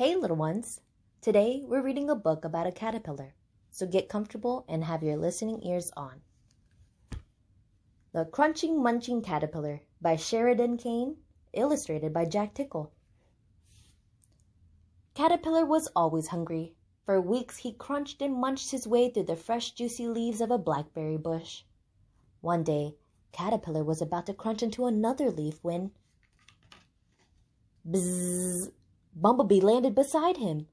Hey, little ones. Today we're reading a book about a caterpillar, so get comfortable and have your listening ears on. The Crunching Munching Caterpillar by Sheridan Cain, illustrated by Jack Tickle. Caterpillar was always hungry. For weeks he crunched and munched his way through the fresh, juicy leaves of a blackberry bush. One day, Caterpillar was about to crunch into another leaf when. Bzzz! Bumblebee landed beside him.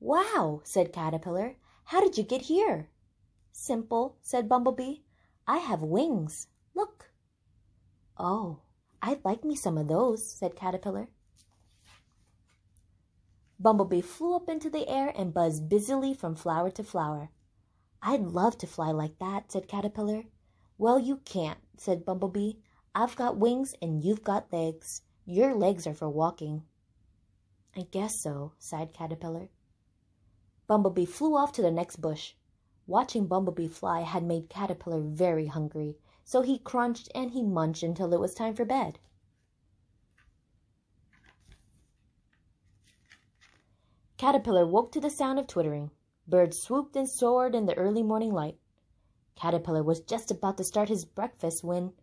Wow, said Caterpillar. How did you get here? Simple, said Bumblebee. I have wings. Look. Oh, I'd like me some of those, said Caterpillar. Bumblebee flew up into the air and buzzed busily from flower to flower. I'd love to fly like that, said Caterpillar. Well, you can't, said Bumblebee. I've got wings and you've got legs. Your legs are for walking. I guess so, sighed Caterpillar. Bumblebee flew off to the next bush. Watching Bumblebee fly had made Caterpillar very hungry, so he crunched and he munched until it was time for bed. Caterpillar woke to the sound of twittering. Birds swooped and soared in the early morning light. Caterpillar was just about to start his breakfast when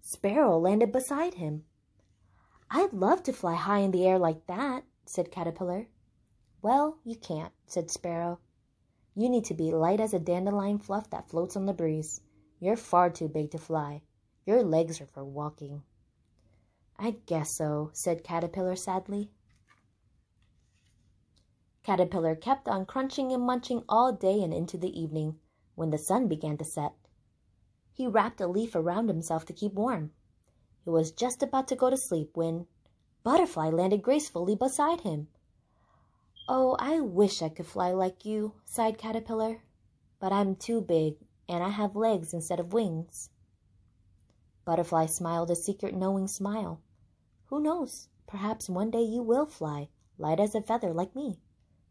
Sparrow landed beside him. I'd love to fly high in the air like that, said Caterpillar. Well, you can't, said Sparrow. You need to be light as a dandelion fluff that floats on the breeze. You're far too big to fly. Your legs are for walking. I guess so, said Caterpillar sadly. Caterpillar kept on crunching and munching all day and into the evening, when the sun began to set. He wrapped a leaf around himself to keep warm. He was just about to go to sleep when Butterfly landed gracefully beside him. Oh, I wish I could fly like you, sighed Caterpillar. But I'm too big, and I have legs instead of wings. Butterfly smiled a secret knowing smile. Who knows? Perhaps one day you will fly, light as a feather like me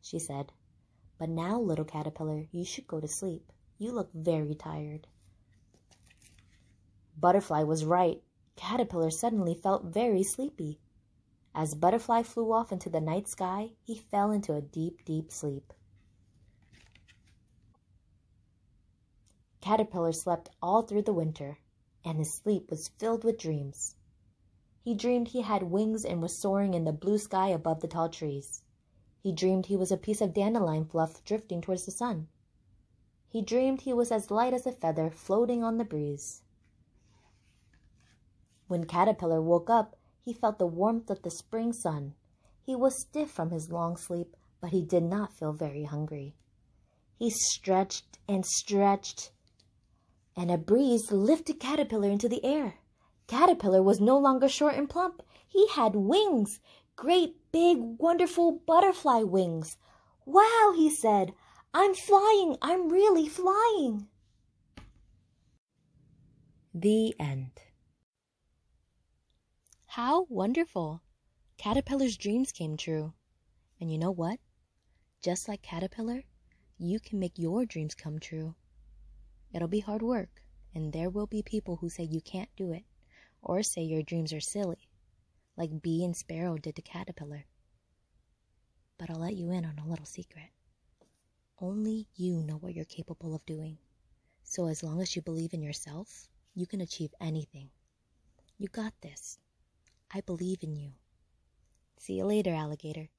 she said. But now, little caterpillar, you should go to sleep. You look very tired. Butterfly was right. Caterpillar suddenly felt very sleepy. As Butterfly flew off into the night sky, he fell into a deep, deep sleep. Caterpillar slept all through the winter, and his sleep was filled with dreams. He dreamed he had wings and was soaring in the blue sky above the tall trees. He dreamed he was a piece of dandelion fluff drifting towards the sun. He dreamed he was as light as a feather floating on the breeze. When Caterpillar woke up, he felt the warmth of the spring sun. He was stiff from his long sleep, but he did not feel very hungry. He stretched and stretched, and a breeze lifted Caterpillar into the air. Caterpillar was no longer short and plump. He had wings great big wonderful butterfly wings. Wow, he said, I'm flying, I'm really flying. The end. How wonderful! Caterpillar's dreams came true. And you know what? Just like Caterpillar, you can make your dreams come true. It'll be hard work, and there will be people who say you can't do it, or say your dreams are silly like Bee and Sparrow did to Caterpillar. But I'll let you in on a little secret. Only you know what you're capable of doing. So as long as you believe in yourself, you can achieve anything. You got this. I believe in you. See you later, alligator.